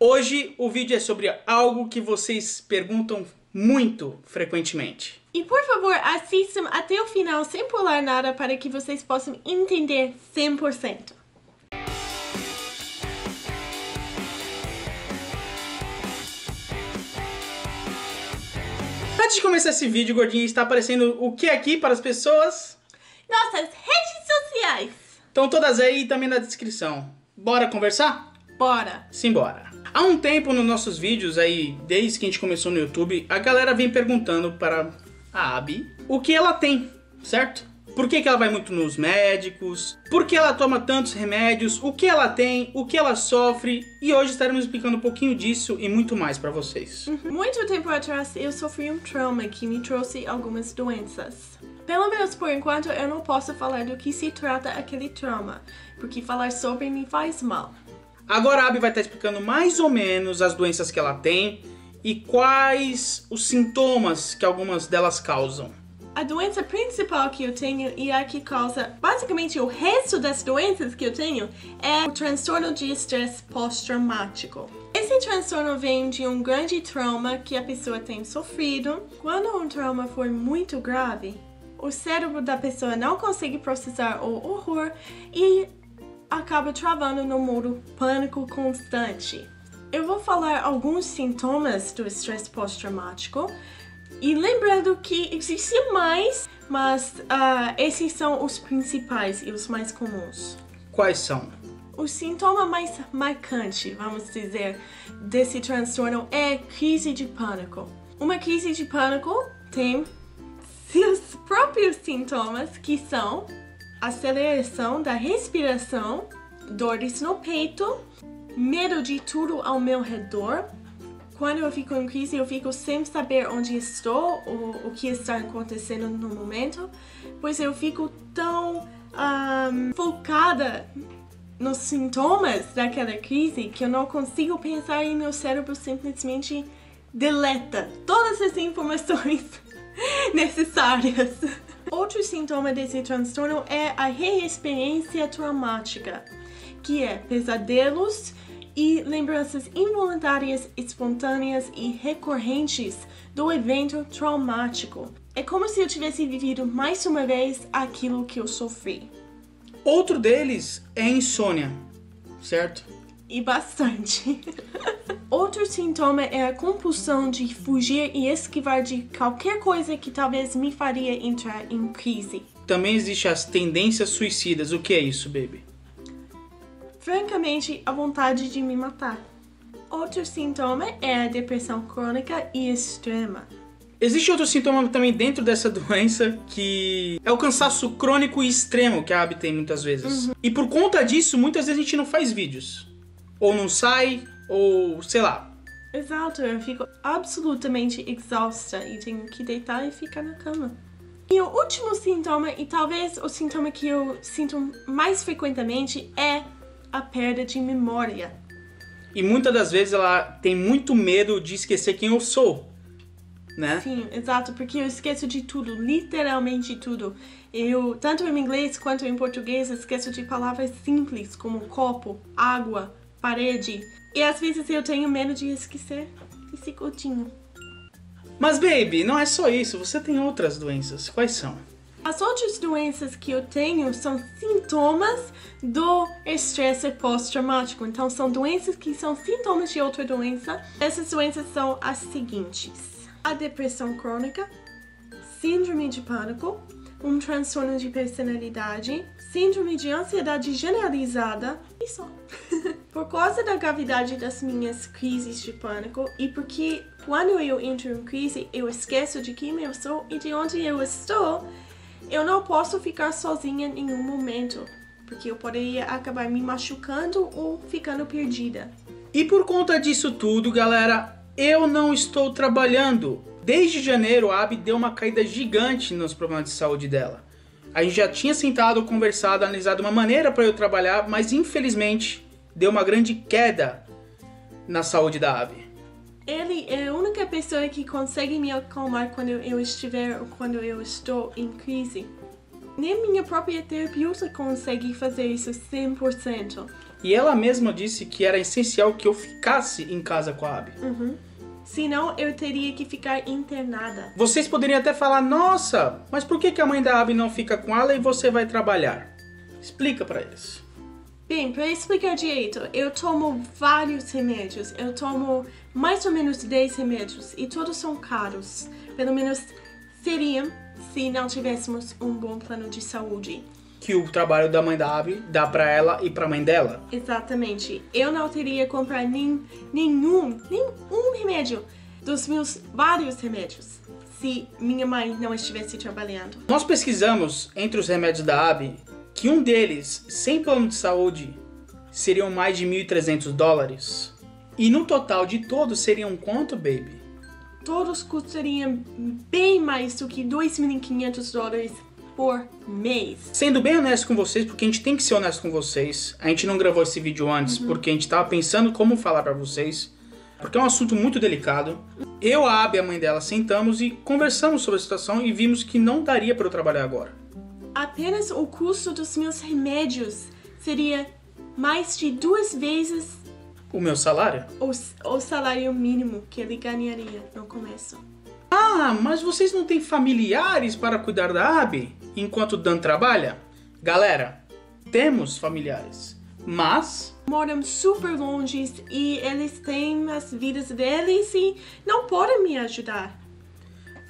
Hoje o vídeo é sobre algo que vocês perguntam muito frequentemente. E por favor, assistam até o final sem pular nada para que vocês possam entender 100%. Antes de começar esse vídeo, gordinho, está aparecendo o que aqui para as pessoas? Nossas redes sociais. Estão todas aí também na descrição. Bora conversar? Bora. Simbora. Há um tempo nos nossos vídeos aí, desde que a gente começou no YouTube, a galera vem perguntando para a Abi o que ela tem, certo? Por que, que ela vai muito nos médicos? Por que ela toma tantos remédios? O que ela tem? O que ela sofre? E hoje estaremos explicando um pouquinho disso e muito mais para vocês. Muito tempo atrás eu sofri um trauma que me trouxe algumas doenças. Pelo menos por enquanto eu não posso falar do que se trata aquele trauma, porque falar sobre me faz mal. Agora a Abby vai estar explicando mais ou menos as doenças que ela tem e quais os sintomas que algumas delas causam. A doença principal que eu tenho e a que causa basicamente o resto das doenças que eu tenho é o transtorno de estresse pós-traumático. Esse transtorno vem de um grande trauma que a pessoa tem sofrido. Quando um trauma for muito grave, o cérebro da pessoa não consegue processar o horror e acaba travando no modo pânico constante. Eu vou falar alguns sintomas do estresse pós-traumático e lembrando que existem mais, mas uh, esses são os principais e os mais comuns. Quais são? O sintoma mais marcante, vamos dizer, desse transtorno é crise de pânico. Uma crise de pânico tem seus próprios sintomas, que são aceleração da respiração, dores no peito, medo de tudo ao meu redor. Quando eu fico em crise, eu fico sem saber onde estou ou o que está acontecendo no momento, pois eu fico tão um, focada nos sintomas daquela crise que eu não consigo pensar e meu cérebro simplesmente deleta todas as informações necessárias. Outro sintoma desse transtorno é a reexperiência traumática, que é pesadelos e lembranças involuntárias, espontâneas e recorrentes do evento traumático. É como se eu tivesse vivido mais uma vez aquilo que eu sofri. Outro deles é insônia, certo? E bastante. Outro sintoma é a compulsão de fugir e esquivar de qualquer coisa que talvez me faria entrar em crise. Também existem as tendências suicidas. O que é isso, baby? Francamente, a vontade de me matar. Outro sintoma é a depressão crônica e extrema. Existe outro sintoma também dentro dessa doença que é o cansaço crônico e extremo que a Abby tem muitas vezes. Uhum. E por conta disso, muitas vezes a gente não faz vídeos. Ou não sai, ou sei lá. Exato, eu fico absolutamente exausta e tenho que deitar e ficar na cama. E o último sintoma, e talvez o sintoma que eu sinto mais frequentemente, é a perda de memória. E muitas das vezes ela tem muito medo de esquecer quem eu sou, né? Sim, exato, porque eu esqueço de tudo, literalmente tudo. Eu, tanto em inglês quanto em português, esqueço de palavras simples como copo, água, parede. E às vezes eu tenho medo de esquecer esse gotinho. Mas, baby, não é só isso. Você tem outras doenças. Quais são? As outras doenças que eu tenho são sintomas do estresse pós-traumático. Então, são doenças que são sintomas de outra doença. Essas doenças são as seguintes: a depressão crônica, síndrome de pânico, um transtorno de personalidade, síndrome de ansiedade generalizada e só. Por causa da gravidade das minhas crises de pânico e porque quando eu entro em crise eu esqueço de quem eu sou e de onde eu estou, eu não posso ficar sozinha em nenhum momento, porque eu poderia acabar me machucando ou ficando perdida. E por conta disso tudo, galera, eu não estou trabalhando. Desde janeiro, a Abby deu uma caída gigante nos problemas de saúde dela. A gente já tinha sentado, conversado, analisado uma maneira para eu trabalhar, mas infelizmente deu uma grande queda na saúde da Abby. Ele é a única pessoa que consegue me acalmar quando eu estiver ou quando eu estou em crise. Nem minha própria terapeuta consegue fazer isso 100%. E ela mesma disse que era essencial que eu ficasse em casa com a Abby. Senão eu teria que ficar internada. Vocês poderiam até falar, nossa, mas por que, que a mãe da Abby não fica com ela e você vai trabalhar? Explica pra eles. Bem, para explicar direito, eu tomo vários remédios. Eu tomo mais ou menos 10 remédios e todos são caros. Pelo menos seriam se não tivéssemos um bom plano de saúde. Que o trabalho da mãe da Abby dá pra ela e pra mãe dela. Exatamente. Eu não teria comprar nem, nenhum, nenhum remédio dos meus vários remédios se minha mãe não estivesse trabalhando. Nós pesquisamos entre os remédios da Abby que um deles, sem plano de saúde, seriam mais de 1.300 dólares. E no total de todos seriam quanto, baby? Todos custariam bem mais do que 2.500 dólares por mês. Sendo bem honesto com vocês, porque a gente tem que ser honesto com vocês. A gente não gravou esse vídeo antes porque a gente tava pensando como falar pra vocês. Porque é um assunto muito delicado. Eu, a Abby e a mãe dela sentamos e conversamos sobre a situação e vimos que não daria para eu trabalhar agora. Apenas o custo dos meus remédios seria mais de duas vezes O meu salário? o, o salário mínimo que ele ganharia no começo. Ah, mas vocês não têm familiares para cuidar da Abby enquanto Dan trabalha? Galera, temos familiares, mas Moram super longe e eles têm as vidas deles e não podem me ajudar.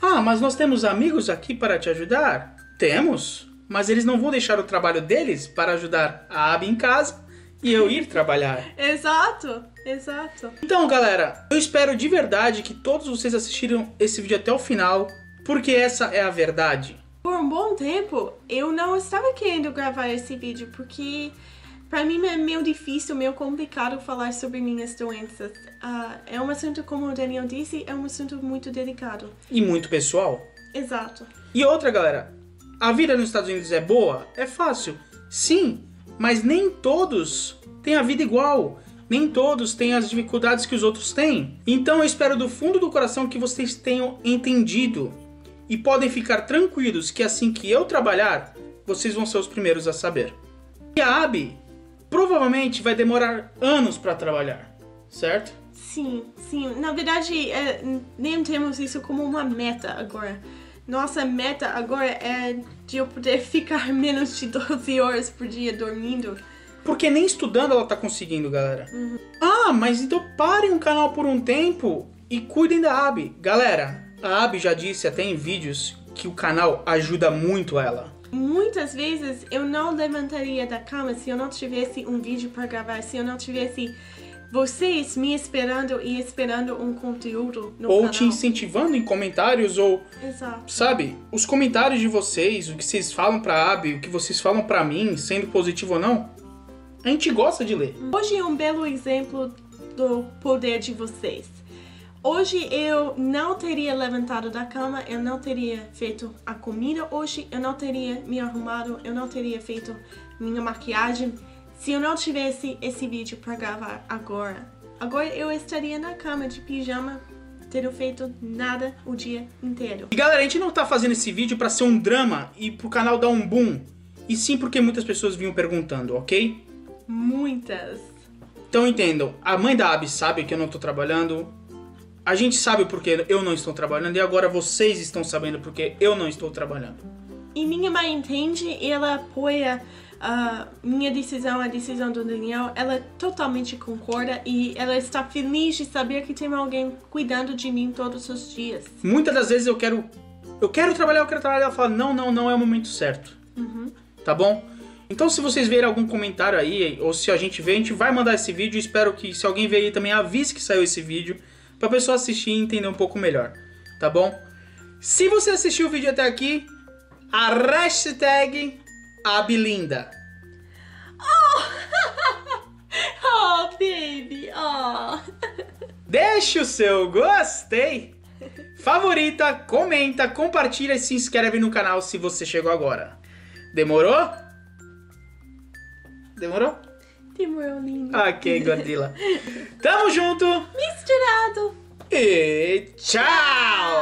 Ah, mas nós temos amigos aqui para te ajudar? Temos, mas eles não vão deixar o trabalho deles para ajudar a Abby em casa e eu ir trabalhar. Exato, exato. Então, galera, eu espero de verdade que todos vocês assistiram esse vídeo até o final, porque essa é a verdade. Por um bom tempo, eu não estava querendo gravar esse vídeo porque para mim é meio difícil, meio complicado falar sobre minhas doenças. Ah, é um assunto, como o Daniel disse, é um assunto muito delicado. E muito pessoal. Exato. E outra, galera, a vida nos Estados Unidos é boa? É fácil. Sim, mas nem todos têm a vida igual. Nem todos têm as dificuldades que os outros têm. Então eu espero do fundo do coração que vocês tenham entendido e podem ficar tranquilos que assim que eu trabalhar, vocês vão ser os primeiros a saber. E a Abby provavelmente vai demorar anos para trabalhar, certo? Sim, sim. Na verdade, é, nem temos isso como uma meta agora. Nossa meta agora é de eu poder ficar menos de 12 horas por dia dormindo. Porque nem estudando ela tá conseguindo, galera. Ah, mas então parem o canal por um tempo e cuidem da Abby. Galera, a Abby já disse até em vídeos que o canal ajuda muito ela. Muitas vezes eu não levantaria da cama se eu não tivesse um vídeo para gravar, se eu não tivesse vocês me esperando e esperando um conteúdo no Ou canal. te incentivando em comentários, ou, Exato. sabe, os comentários de vocês, o que vocês falam pra Abby, o que vocês falam pra mim, sendo positivo ou não, a gente gosta de ler. Hoje é um belo exemplo do poder de vocês. Hoje eu não teria levantado da cama, eu não teria feito a comida hoje, eu não teria me arrumado, eu não teria feito minha maquiagem se eu não tivesse esse vídeo para gravar agora. Agora eu estaria na cama de pijama, tendo feito nada o dia inteiro. E galera, a gente não tá fazendo esse vídeo pra ser um drama e pro canal dar um boom, e sim porque muitas pessoas vinham perguntando, ok? Muitas. Então entendam, a mãe da Abby sabe que eu não tô trabalhando. A gente sabe porque eu não estou trabalhando e agora vocês estão sabendo porque eu não estou trabalhando. E minha mãe entende e ela apoia a minha decisão, a decisão do Daniel. Ela totalmente concorda e ela está feliz de saber que tem alguém cuidando de mim todos os dias. Muitas das vezes eu quero eu quero trabalhar, eu quero trabalhar, ela fala: "Não, não, não é o momento certo". Tá bom? Então se vocês verem algum comentário aí ou se a gente ver, a gente vai mandar esse vídeo. Espero que se alguém ver aí também avise que saiu esse vídeo pra pessoa assistir e entender um pouco melhor, tá bom? Se você assistiu o vídeo até aqui, a hashtag Abilinda. Oh, baby, oh. Deixe o seu gostei, favorita, comenta, compartilha e se inscreve no canal se você chegou agora. Demorou? Demorou? Demorou lindo. Ok, Godzilla. Tamo junto Misturado. e tchau!